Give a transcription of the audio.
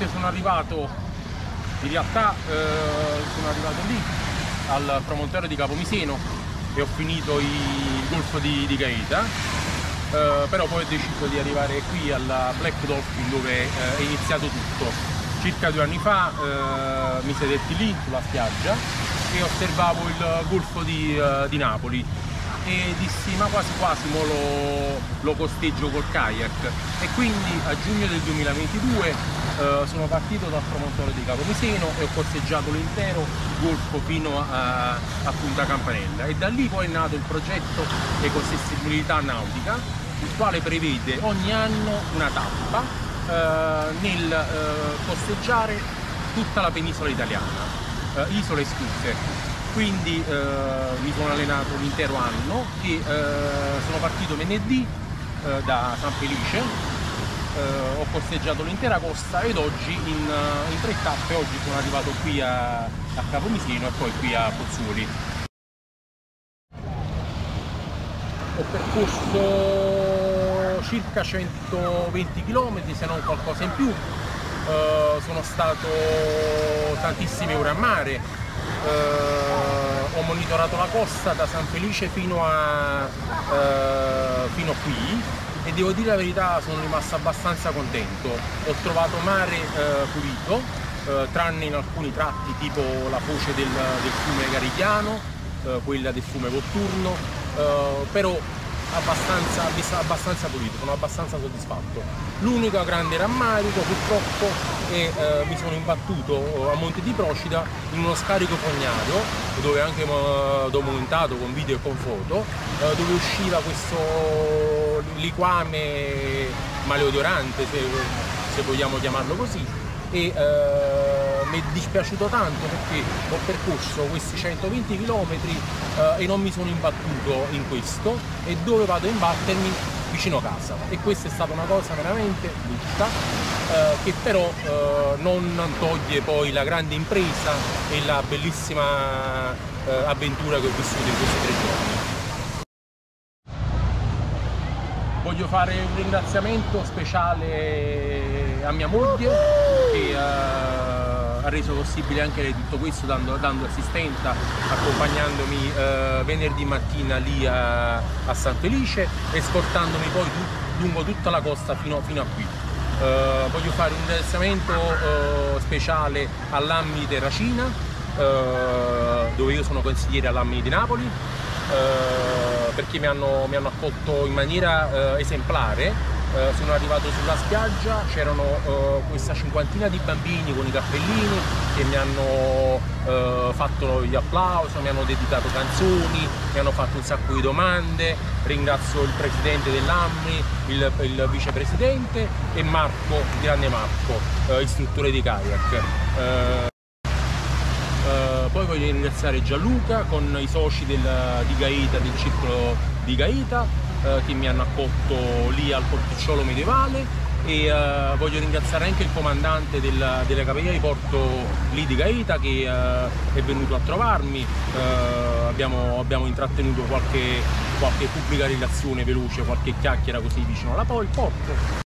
finalmente sono arrivato, in realtà eh, sono arrivato lì al promontorio di Capomiseno e ho finito il golfo di, di Gaeta, eh, però poi ho deciso di arrivare qui alla Black Dolphin dove eh, è iniziato tutto. Circa due anni fa eh, mi sedetti lì sulla spiaggia e osservavo il golfo di, eh, di Napoli e dissi ma quasi quasi mo lo, lo costeggio col kayak. E quindi a giugno del 2022 eh, sono partito dal promontorio di Capo Miseno e ho costeggiato l'intero golfo fino a, a, Punta Campanella. E da lì poi è nato il progetto Ecosostenibilità Nautica il quale prevede ogni anno una tappa eh, nel eh, costeggiare tutta la penisola italiana eh, isole escluse quindi eh, mi sono allenato un intero anno e eh, sono partito venerdì eh, da San Felice. Ho costeggiato l'intera costa ed oggi in, in, tre tappe oggi sono arrivato qui a, a Capomisino e poi qui a Pozzuoli ho percorso circa 120 km se non qualcosa in più uh, sono stato tantissime ore a mare. Uh, ho monitorato la costa da San Felice fino a, uh, fino a qui e devo dire la verità sono rimasto abbastanza contento. Ho trovato mare pulito tranne in alcuni tratti tipo la foce del, del fiume Garigliano quella del fiume Volturno però abbastanza, abbastanza pulito, sono abbastanza soddisfatto. L'unico grande rammarico purtroppo è eh, mi sono imbattuto a Monte di Procida in uno scarico fognario dove anche eh, documentato con video e con foto eh, dove usciva questo liquame maleodorante se, se vogliamo chiamarlo così e eh, mi è dispiaciuto tanto perché ho percorso questi 120 km eh, e non mi sono imbattuto in questo. E dove vado a imbattermi? Vicino casa. E questa è stata una cosa veramente brutta eh, che però eh, non toglie poi la grande impresa e la bellissima eh, avventura che ho vissuto in questi tre giorni. Voglio fare un ringraziamento speciale a mia moglie che uh, ha reso possibile anche tutto questo dando, dando assistenza, accompagnandomi uh, venerdì mattina lì a, a, San Felice e scortandomi poi tu, lungo tutta la costa fino, fino a qui. Uh, voglio fare un ringraziamento speciale all'Ammi Terracina, dove io sono consigliere all'Ammi di Napoli, perché mi hanno, mi hanno, accolto in maniera esemplare eh, sono arrivato sulla spiaggia, c'erano eh, questa cinquantina di bambini con i cappellini che mi hanno eh, fatto gli applausi, mi hanno dedicato canzoni, mi hanno fatto un sacco di domande, ringrazio il presidente dell'AMMI, il, il vicepresidente e Marco, il grande Marco, eh, istruttore di kayak. Poi voglio ringraziare Gianluca con i soci del, di Gaeta, del circolo di Gaeta, uh, che mi hanno accolto lì al porticciolo medievale. E uh, voglio ringraziare anche il comandante del, della capitaneria di porto lì di Gaeta che è venuto a trovarmi, abbiamo, abbiamo, intrattenuto qualche, qualche pubblica relazione veloce, qualche chiacchiera così vicino alla, al porto